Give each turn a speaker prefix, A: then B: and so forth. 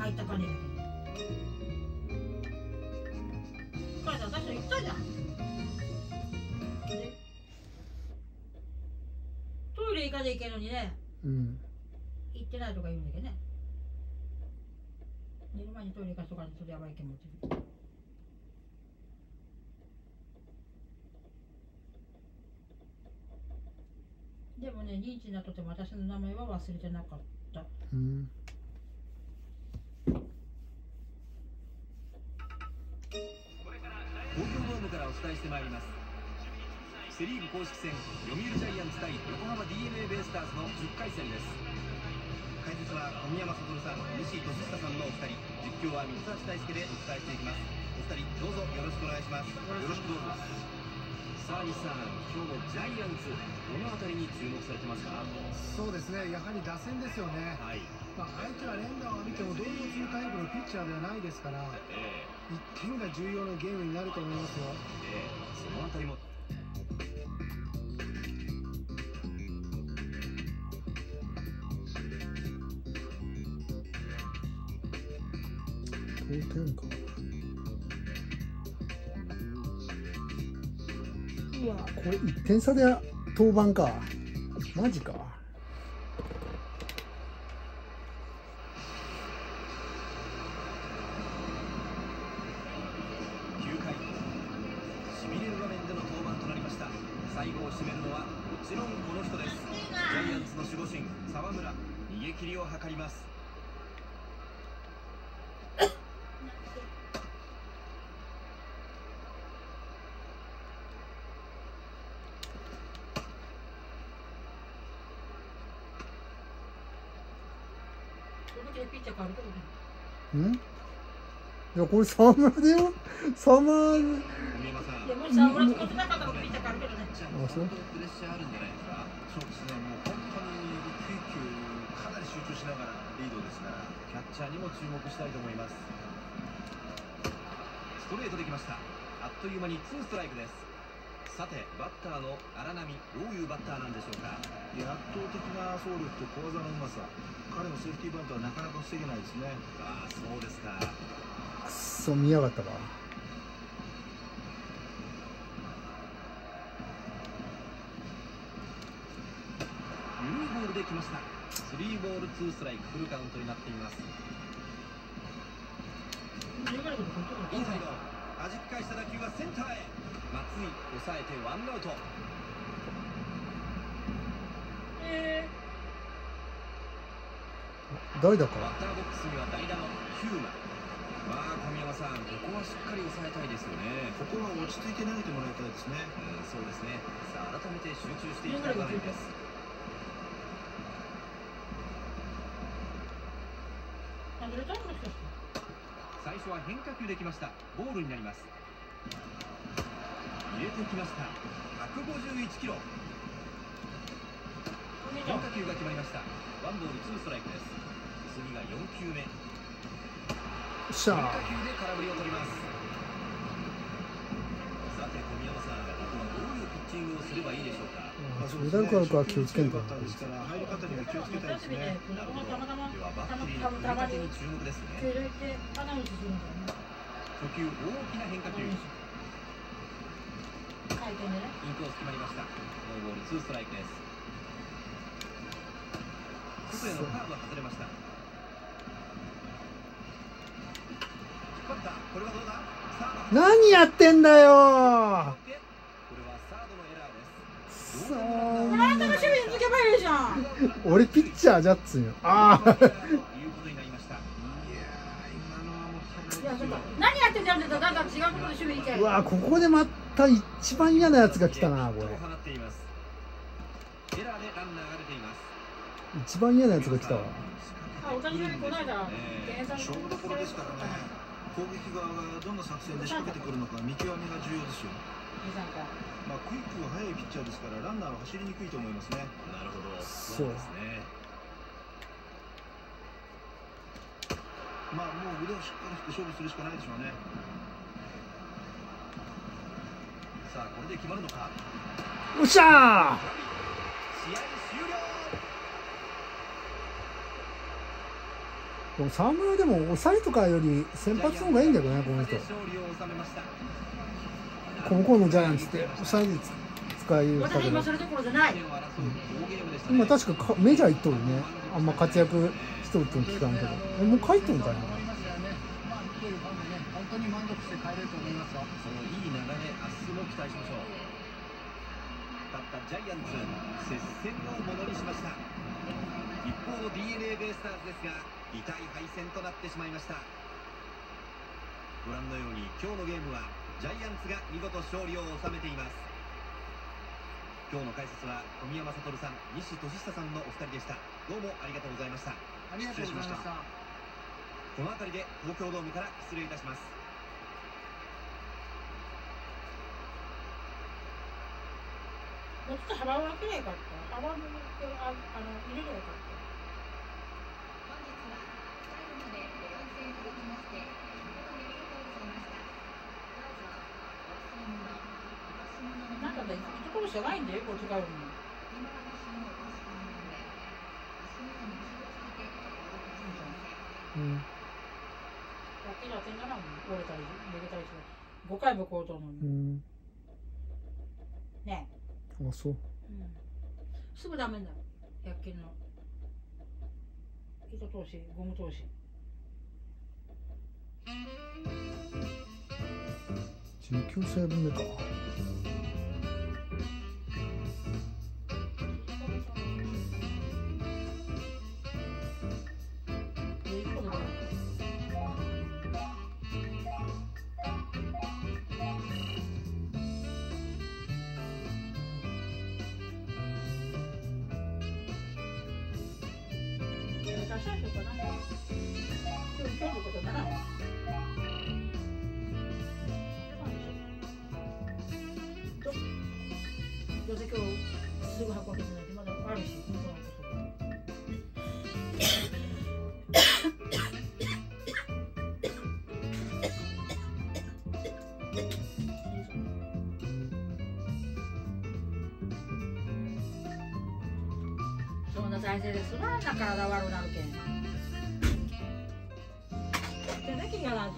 A: 入った感じだけど。母さん私と言ったじゃん。トイレ行かなきゃいけんのにね。
B: うん
A: 行ってないとか言うんだけどね。寝る前にトイレ行かすとかにそれやばい気持ちで。もね認知になっとても私の名前は忘れてなかった。
B: うん。
C: してまいります。セ・リーグ公式戦読売ジャイアンツ対横浜 d n a ベイスターズの10回戦です。解説は小宮山悟さん西俊久さんのお二人。実況は三橋大輔でお伝えしていきます。お二人どうぞよろしくお願いします。よろしくどうぞさあ西さん今日のジャイアンツどのあたりに注目されてますか？
B: そうですねやはり打線ですよね、
C: はい。
B: まあ、相手は連打を浴びても堂々するタイプのピッチャーではないですから。
C: え
B: 1点が重要なゲームになると思いますよ。
C: そのあたりも。
B: うわ。これ1点差で登板か。マジか
C: ちろんこの人です。ジャイアンツの守護神沢村逃げ切りを図ります。
B: ん？いやこれ沢村だよ。沢村
C: 小宮山さん
A: いやもし沢村使ってなかったらピッチャー変わるけどね
C: プレッシャーあるんじゃないですか。
D: そうですね、もう本当に一球一球かなり集中しながらリードですから、
C: キャッチャーにも注目したいと思います。ストレートできました。あっという間にツーストライクです。さてバッターの荒波どういうバッターなんでしょうか。
D: 圧倒的な走力と小技のうまさ、彼のセーフティーバントはなかなか防げないですね。
C: ああそうですか。
B: くっそ見やがったか
C: ルできました。スリーボールツーストライクフルカウントになっています。インサイド。弾き返した打球はセンターへ。松井抑えてワンアウト。
A: え
B: 代打か。
C: バッターボックスには代打のヒューマまあ小宮山さんここはしっかり抑えたいですよね。
D: ここは落ち着いて投げてもらいたいですね。
C: うんそうですね。さあ改めて集中していきたい場面です
A: ー、外れたのもしかして
C: 最初は変化球できました。ボールになります。入れてきました。151キロ。変化球が決まりました。ワンボールツーストライクです。次が4球目。変化球で空振りを取りますさて小宮山さんここはどういうピッチングをすればいいでしょうか。
B: あそれだけあるから気をつけんと
D: 入り方には気をつけたいですね。
A: 子供がたまたま
C: ではバッテリーてに注目ですね。初球大きな変化球イン
A: 回転でね
C: コース決まりました。ノーボールツーストライクです。外へのカーブは外れました。
B: 何やってんだよ
C: これはサードのエラーです
B: くそ
A: あんたが守備につけばいいじゃん
B: 俺ピッチャーじゃっつうよああ
C: ということになりました
D: いやー、今のはもったい
A: いやちょっと
D: ないですよ。
A: 何やってたらだんだん違うところで守備行け
B: うわここでまた一番嫌なやつが来たなこれ。一番嫌なやつが来たわ。
A: あお誕生日この間
C: ね
A: 計算
D: 勝負どころですからね、攻撃側がどんな作戦で仕掛けてくるのか見極めが重要ですよ。
A: 二三か
D: まあ、クイックが速いピッチャーですから、ランナーは走りにくいと思いますね。
C: なるほど。
B: そう
C: ですね。
D: まあ、もう腕をしっかりして勝負するしかないでしょうね。
C: さあこれで決まるのか。
B: おっしゃ
C: 試合終了。
B: でも沢村でも抑えとかより先発の方がいいんだけどねこの人。
C: 勝利を収めました
B: 高校のジャイアンツって抑えで使いる
A: 私今それどころじゃない
B: 今確かかメジャー行っとるね。あんま活躍しとるっての聞かんけど。えもう帰っとんかな
E: 終わりましたよね。まあ、見ているファンもね、本当に満足して帰れると思います。よ。
C: そのいい流れ明日も期待しましょう。勝ったジャイアンツ接戦をものにしました。一方 d n a ベイスターズですが痛い敗戦となってしまいました。ご覧のように今日のゲームはジャイアンツが見事勝利を収めています。今日の解説は富山悟さん西俊久さんのお二人でした。どうもありがとうございました。
E: ありがとうございました。
C: この辺りで東京ドームから失礼いたします。
A: もうちょっと幅を開けりゃよかった。幅もああの入れりゃよかった。
F: 本日は最後までご観戦いただきまして誠にありがとうございました。どうぞお忘れ物、お菓子物の
A: なんかね、いところじゃないんだよ、こっち側に。
F: 今私のお菓子物なので、足元に気をつけて
A: やってりゃ点がないもん、折れたり、めげたりして。5回もこうと思うの
B: う
A: に。
B: ん
A: ね
B: あそう
A: うん。すぐダメになる。100均の。糸通し、ゴム通し。
B: 19セーブ目か
A: 出しゃしようかな。今日今日のことな。どうせ今日すぐ運んでくれないとまだあるし、大事ですまんな体悪なるけん。手だけやら